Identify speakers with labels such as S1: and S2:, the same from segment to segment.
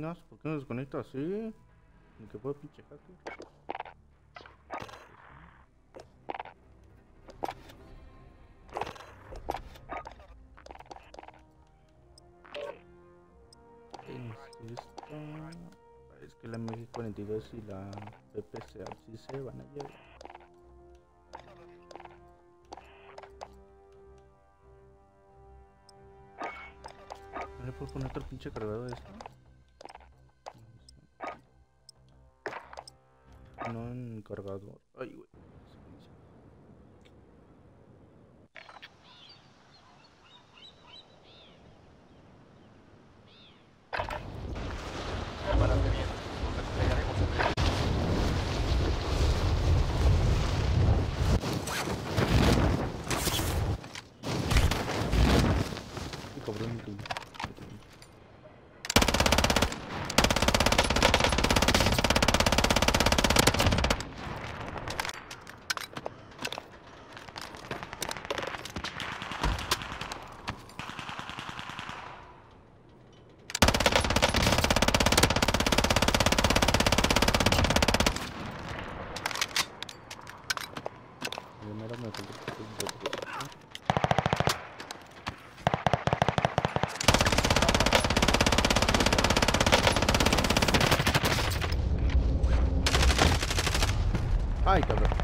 S1: ¿por qué no desconecta así? Ni que puedo pinche hacker. Es esta. Es que la MG42 y la PPC sí se van a llevar. ¿No le puedo poner otro pinche cargador de esto? No en cargador. Ay, güey. Primero me falta un poco de- Ay, cabrón.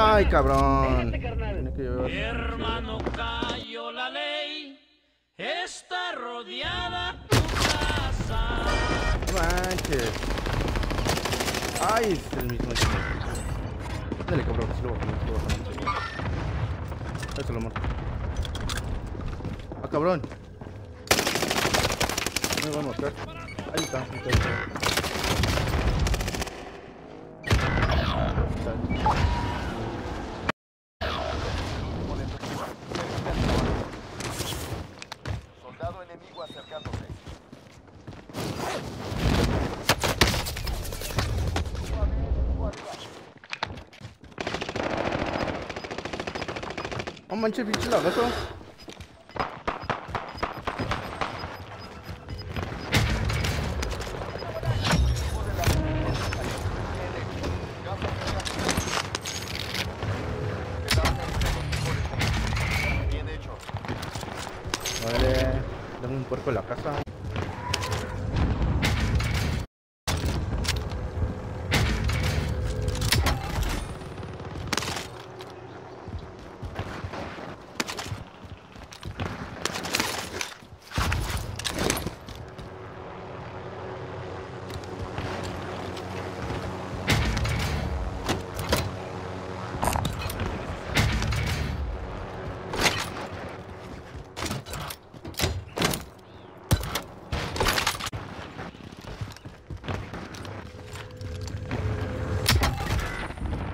S1: Ay, cabrón. Tiene que llevar.
S2: Hermano, cayó la ley. Está rodeada tu casa.
S1: No manches. Ay, es el mismo. Dale, cabrón, se lo voy a poner, se lo voy a poner. se lo mato. Ah, cabrón. Me va a mostrar. Ahí está, ahí está. Ahí está.
S3: Último de efectivo. Soldado enemigo acercándose. Suave, enemigo arriba.
S1: Oh manches, pinche lagazo. Vale, dame un puerco en la casa.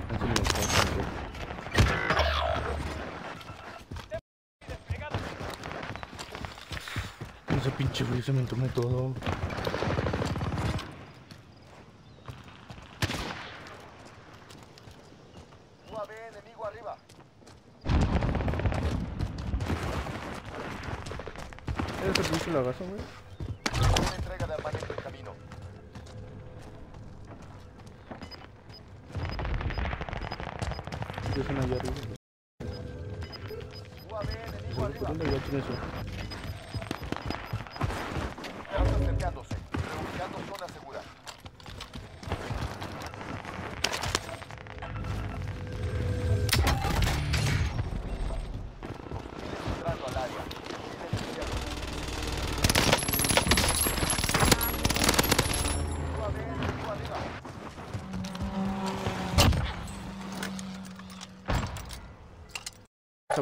S1: Así me lo puedo hacer. Pinche frío se me entume todo.
S3: UAV enemigo arriba.
S1: Ese pinche lagazo, güey.
S3: Una entrega de armamento en camino.
S1: Es una allá arriba. güey.
S3: UAV enemigo
S1: ¿Por
S3: arriba.
S1: dónde ya tiene eso?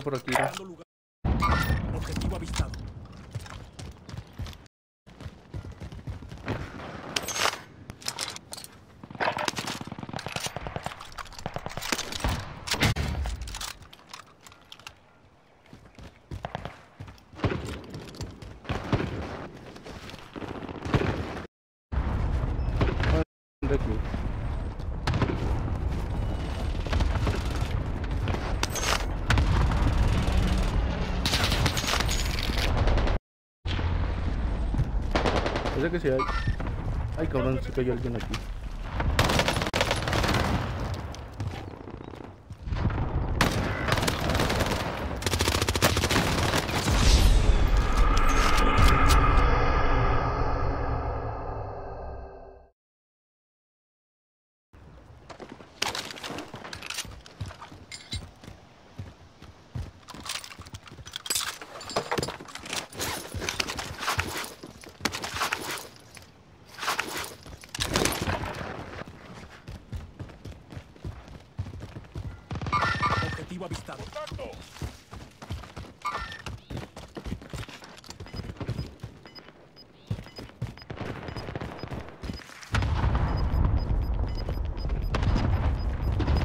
S1: Por aquí, mira. Parece que sí hay. Ay, cabrón, se cayó alguien aquí.
S4: Avistado.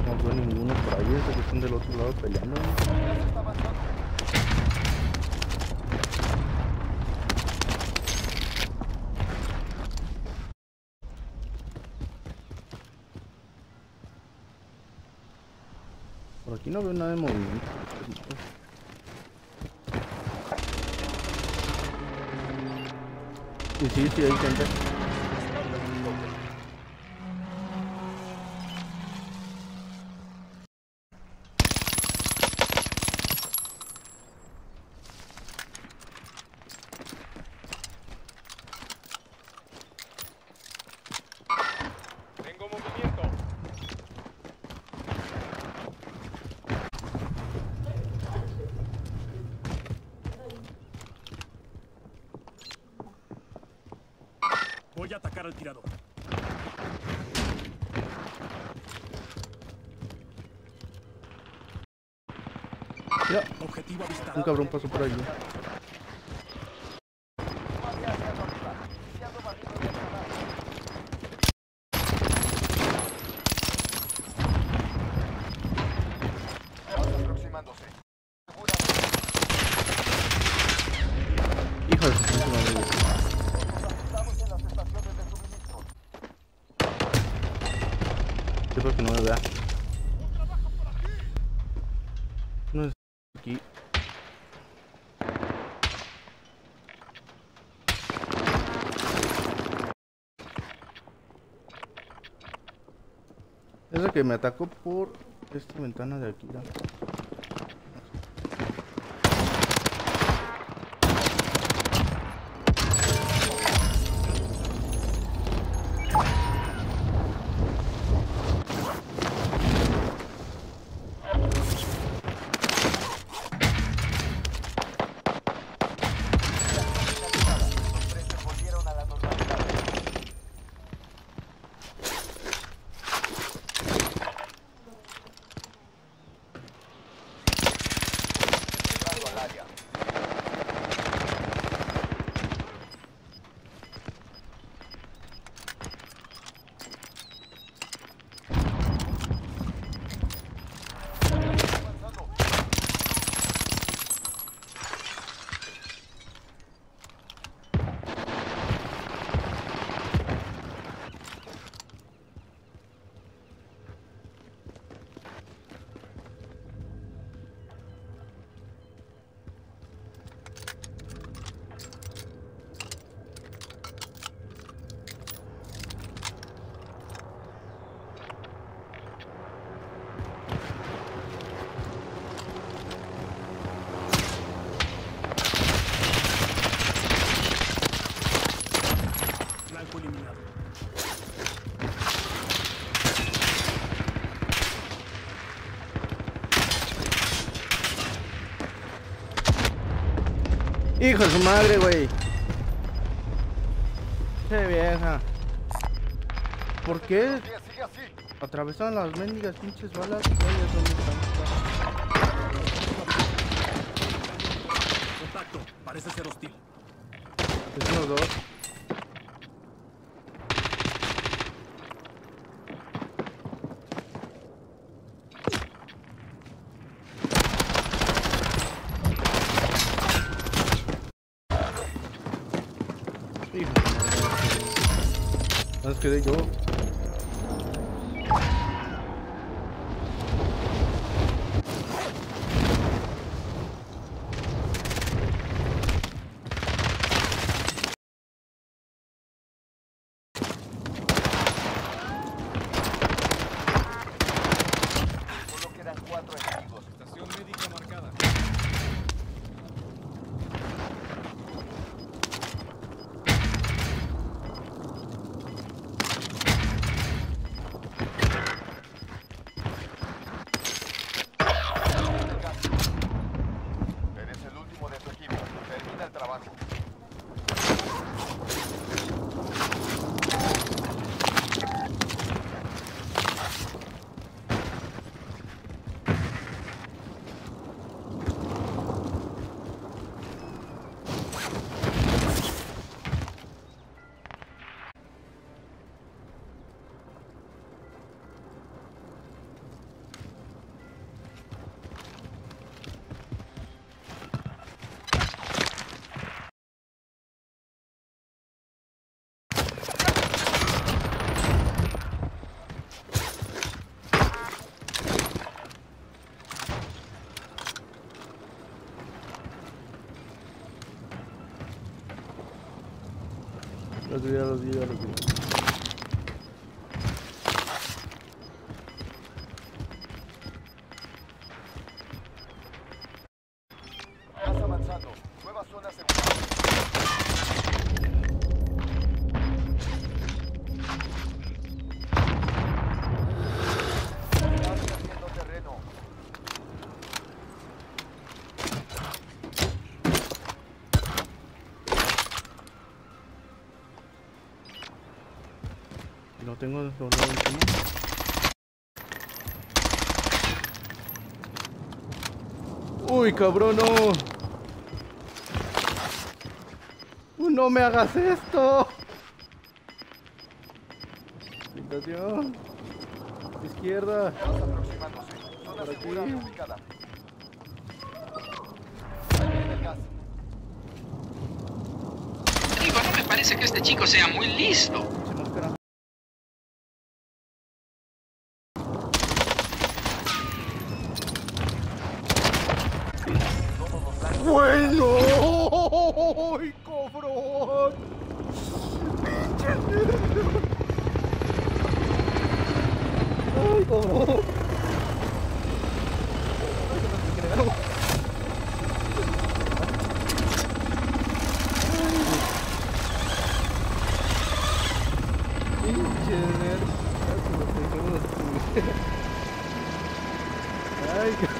S1: No veo ninguno por ahí, esos que están del otro lado peleando. Por aquí no veo nada de movimiento. Y sí, sí, hay gente.
S4: Voy a atacar al tirador.
S1: Mira,
S4: Objetivo
S1: un
S4: avistado.
S1: cabrón pasó por allí.
S3: UAV hacia arriba.
S1: Que no me vea. No es aquí. Es el que me atacó por esta ventana de aquí. Hijo de su madre, güey. Qué vieja. ¿Por qué atravesaron las mendigas pinches balas? Dónde están.
S4: Contacto. Parece ser hostil.
S1: Es unos dos. Más quedé yo. Let's
S3: at that, look at that, look at that.
S1: Lo tengo doblado encima. Uy, cabrón, no. No me hagas esto. Tentación. Izquierda.
S3: Zona segura ubicada.
S5: Digo, no me parece que este chico sea muy listo.
S1: Pinche máscara. Bueno! ¡Ay, cabrón! ¡Pinche nervio! ¡Ay. Ay. Pinche nervio. Ay, qué...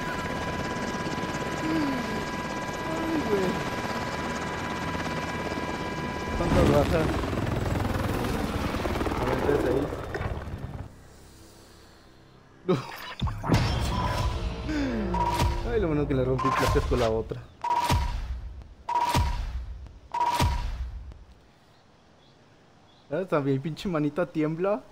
S1: la otra. También pinche manita tiembla.